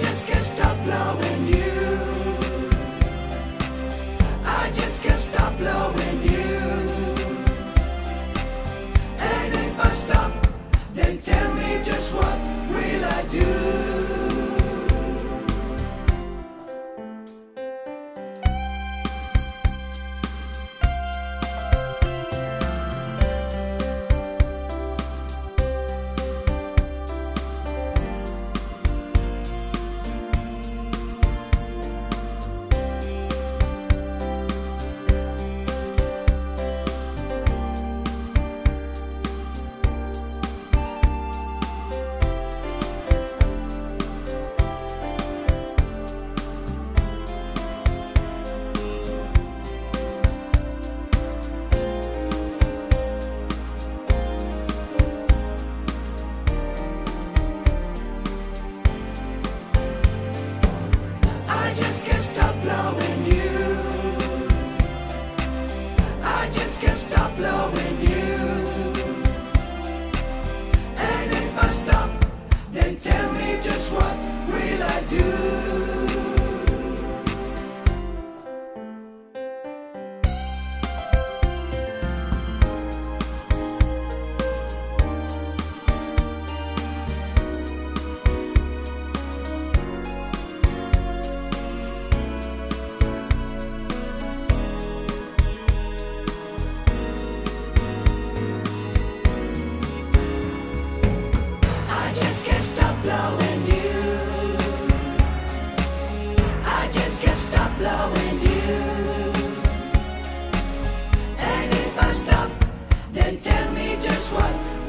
just can't stop loving you. Just can't stop loving you. I just can't stop loving you. And if I stop, then tell me just what tell me just what?